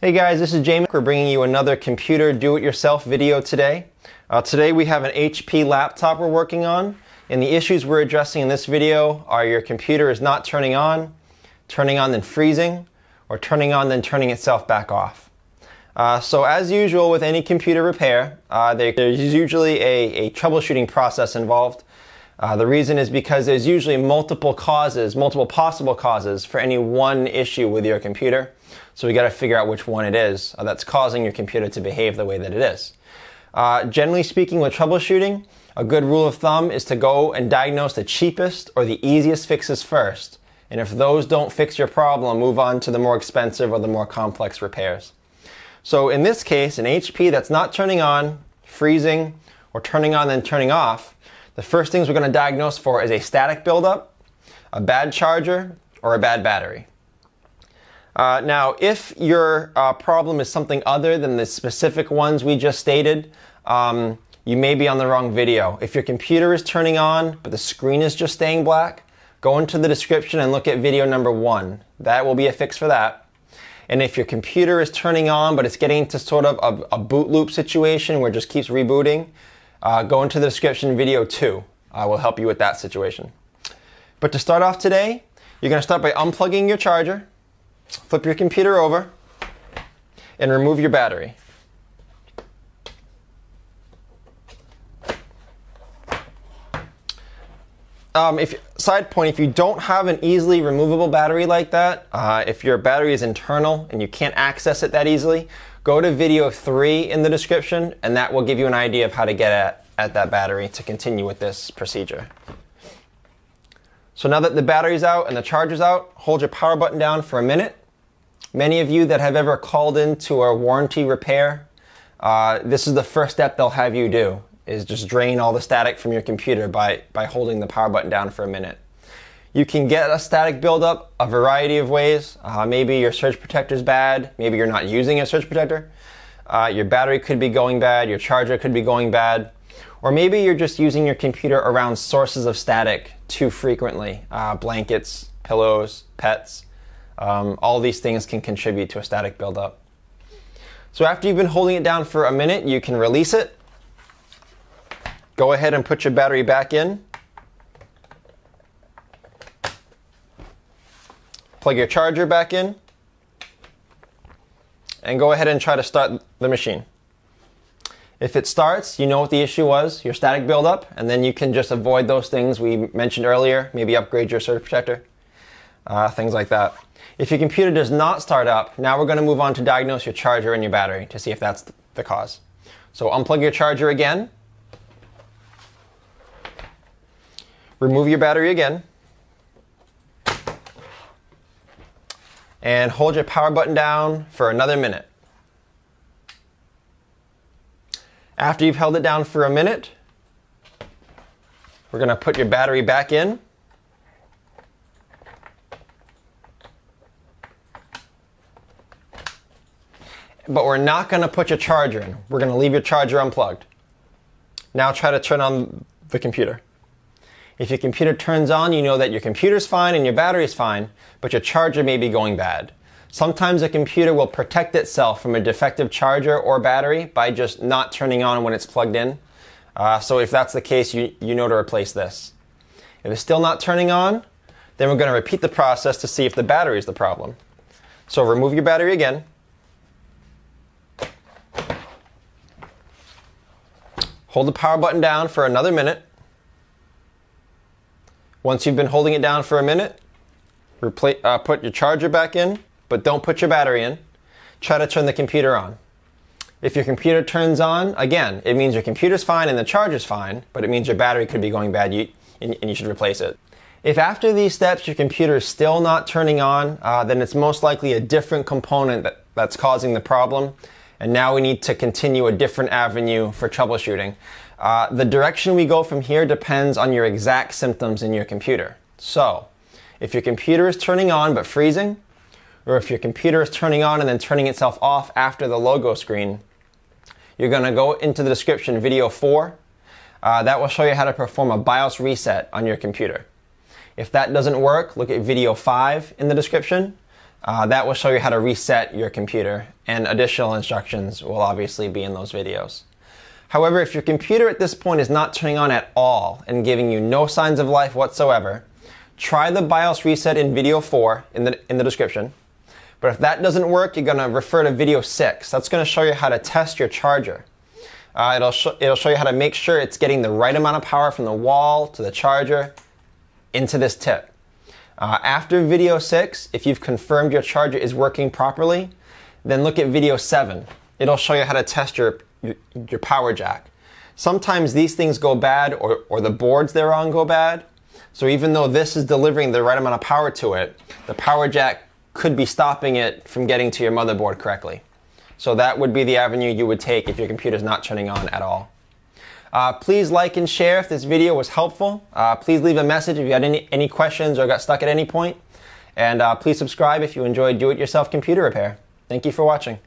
Hey guys, this is Jamie. We're bringing you another computer do-it-yourself video today. Uh, today we have an HP laptop we're working on, and the issues we're addressing in this video are your computer is not turning on, turning on then freezing, or turning on then turning itself back off. Uh, so as usual with any computer repair, uh, there's usually a, a, troubleshooting process involved. Uh, the reason is because there's usually multiple causes, multiple possible causes for any one issue with your computer. So we got to figure out which one it is uh, that's causing your computer to behave the way that it is. Uh, generally speaking, with troubleshooting, a good rule of thumb is to go and diagnose the cheapest or the easiest fixes first. And if those don't fix your problem, move on to the more expensive or the more complex repairs. So in this case, an HP that's not turning on, freezing, or turning on then turning off, the first things we're going to diagnose for is a static buildup, a bad charger, or a bad battery. Uh, now, if your uh, problem is something other than the specific ones we just stated, um, you may be on the wrong video. If your computer is turning on, but the screen is just staying black, go into the description and look at video number one. That will be a fix for that. And if your computer is turning on, but it's getting to sort of a, a boot loop situation where it just keeps rebooting, uh, go into the description video two. I will help you with that situation. But to start off today, you're going to start by unplugging your charger flip your computer over and remove your battery. Um, if side point, if you don't have an easily removable battery like that, uh, if your battery is internal and you can't access it that easily, go to video three in the description, and that will give you an idea of how to get at, at that battery to continue with this procedure. So now that the battery's out and the charger's out, hold your power button down for a minute. Many of you that have ever called into a warranty repair, uh, this is the first step they'll have you do, is just drain all the static from your computer by, by holding the power button down for a minute. You can get a static buildup a variety of ways. Uh, maybe your surge protector is bad. Maybe you're not using a surge protector. Uh, your battery could be going bad. Your charger could be going bad. Or maybe you're just using your computer around sources of static too frequently uh, blankets, pillows, pets. Um, all these things can contribute to a static buildup. So after you've been holding it down for a minute, you can release it. Go ahead and put your battery back in. Plug your charger back in. And go ahead and try to start the machine. If it starts, you know what the issue was, your static buildup, and then you can just avoid those things we mentioned earlier, maybe upgrade your surge protector, uh, things like that. If your computer does not start up, now we're going to move on to diagnose your charger and your battery to see if that's the cause. So unplug your charger again. Remove your battery again. And hold your power button down for another minute. After you've held it down for a minute, we're going to put your battery back in. But we're not going to put your charger in. We're going to leave your charger unplugged. Now try to turn on the computer. If your computer turns on, you know that your computer's fine and your battery's fine, but your charger may be going bad. Sometimes a computer will protect itself from a defective charger or battery by just not turning on when it's plugged in. Uh, so if that's the case, you, you know to replace this. If it's still not turning on, then we're going to repeat the process to see if the battery is the problem. So remove your battery again. Hold the power button down for another minute. Once you've been holding it down for a minute, uh, put your charger back in but don't put your battery in. Try to turn the computer on. If your computer turns on, again, it means your computer's fine and the charger's fine, but it means your battery could be going bad and you should replace it. If after these steps your computer is still not turning on, uh, then it's most likely a different component that, that's causing the problem. And now we need to continue a different avenue for troubleshooting. Uh, the direction we go from here depends on your exact symptoms in your computer. So, if your computer is turning on but freezing, or if your computer is turning on and then turning itself off after the logo screen, you're going to go into the description, video 4. Uh, that will show you how to perform a BIOS reset on your computer. If that doesn't work, look at video 5 in the description. Uh, that will show you how to reset your computer, and additional instructions will obviously be in those videos. However, if your computer at this point is not turning on at all and giving you no signs of life whatsoever, try the BIOS reset in video 4 in the, in the description. But if that doesn't work, you're going to refer to video 6. That's going to show you how to test your charger. Uh, it'll, sh- it'll show you how to make sure it's getting the right amount of power from the wall to the charger into this tip. Uh, after video 6, if you've confirmed your charger is working properly, then look at video 7. It'll show you how to test your, your, your power jack. Sometimes these things go bad or, or the boards they're on go bad. So even though this is delivering the right amount of power to it, the power jack could be stopping it from getting to your motherboard correctly. So that would be the avenue you would take if your computer is not turning on at all. Uh, please like and share if this video was helpful. Uh, please leave a message if you had any, any questions or got stuck at any point. And uh, please subscribe if you enjoyed do-it-yourself computer repair. Thank you for watching.